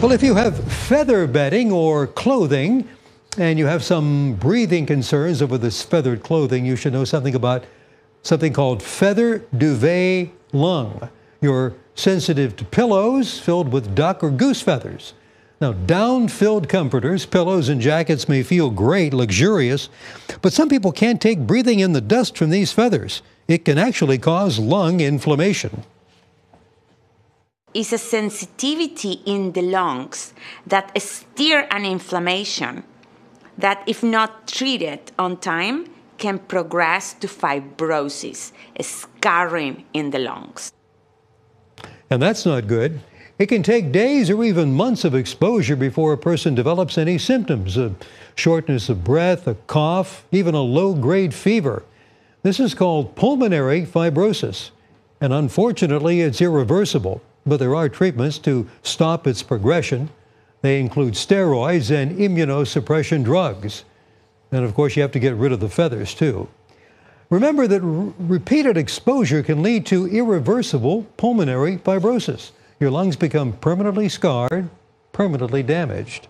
Well, if you have feather bedding or clothing and you have some breathing concerns over this feathered clothing, you should know something about something called feather duvet lung. You're sensitive to pillows filled with duck or goose feathers. Now, down filled comforters, pillows, and jackets may feel great, luxurious, but some people can't take breathing in the dust from these feathers. It can actually cause lung inflammation is a sensitivity in the lungs that steer an inflammation that if not treated on time can progress to fibrosis, scarring in the lungs. And that's not good. It can take days or even months of exposure before a person develops any symptoms a shortness of breath, a cough, even a low grade fever. This is called pulmonary fibrosis, and unfortunately, it's irreversible but there are treatments to stop its progression. They include steroids and immunosuppression drugs. And of course, you have to get rid of the feathers too. Remember that repeated exposure can lead to irreversible pulmonary fibrosis. Your lungs become permanently scarred, permanently damaged.